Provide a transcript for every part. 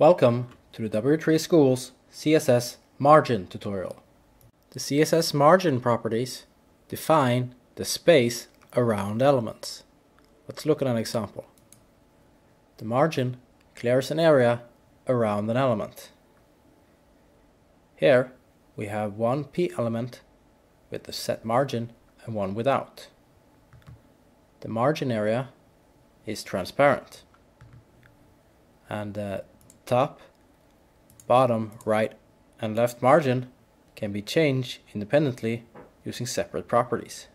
Welcome to the W3 Schools CSS margin tutorial. The CSS margin properties define the space around elements. Let's look at an example. The margin clears an area around an element. Here we have one p element with a set margin and one without. The margin area is transparent and the top, bottom, right and left margin can be changed independently using separate properties.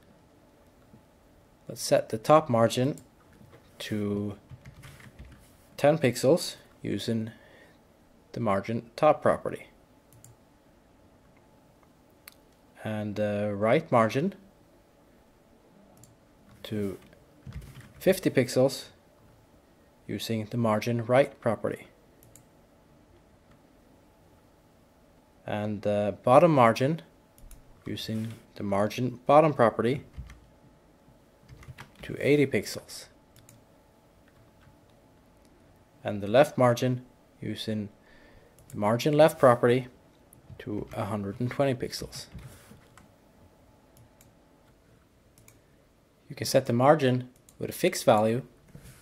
Let's set the top margin to 10 pixels using the margin top property. And the right margin to 50 pixels using the margin right property. And the bottom margin using the margin bottom property to 80 pixels. And the left margin using the margin left property to 120 pixels. You can set the margin with a fixed value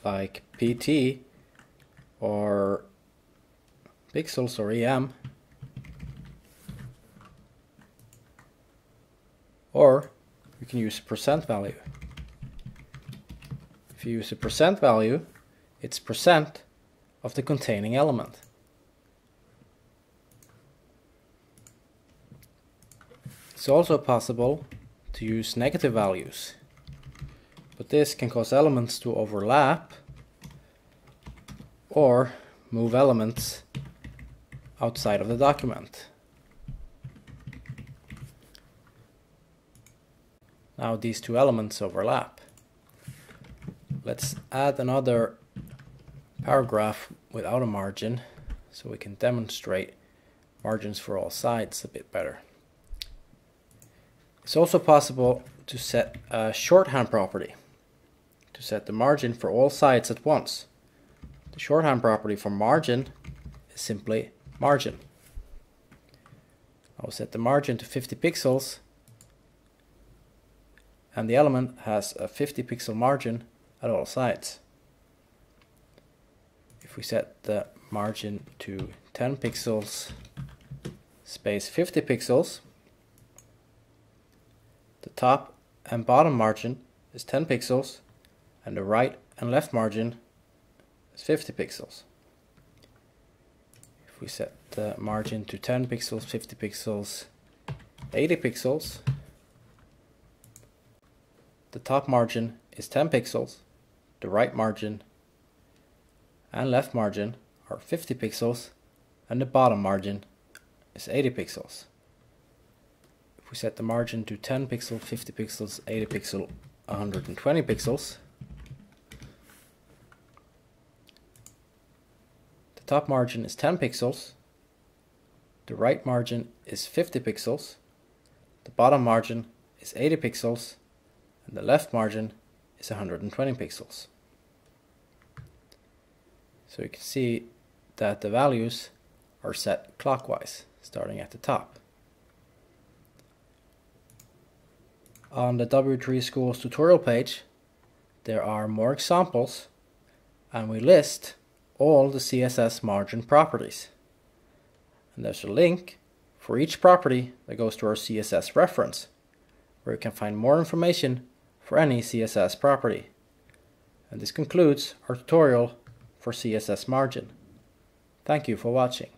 like PT or pixels or EM or you can use percent value. If you use a percent value, it's percent of the containing element. It's also possible to use negative values, but this can cause elements to overlap or move elements outside of the document. Now these two elements overlap. Let's add another paragraph without a margin so we can demonstrate margins for all sides a bit better. It's also possible to set a shorthand property to set the margin for all sides at once. The shorthand property for margin is simply margin. I'll set the margin to 50 pixels and the element has a 50 pixel margin at all sides. If we set the margin to 10 pixels space 50 pixels, the top and bottom margin is 10 pixels and the right and left margin is 50 pixels. If we set the margin to 10 pixels, 50 pixels, 80 pixels, the top margin is 10 pixels, the right margin and left margin are 50 pixels and the bottom margin is 80 pixels. If we set the margin to 10 pixels, 50 pixels, 80 pixels, 120 pixels, the top margin is 10 pixels, the right margin is 50 pixels, the bottom margin is 80 pixels, and the left margin is 120 pixels. So you can see that the values are set clockwise, starting at the top. On the W3 Schools tutorial page, there are more examples, and we list all the CSS margin properties. And there's a link for each property that goes to our CSS reference, where you can find more information for any CSS property. And this concludes our tutorial for CSS margin. Thank you for watching.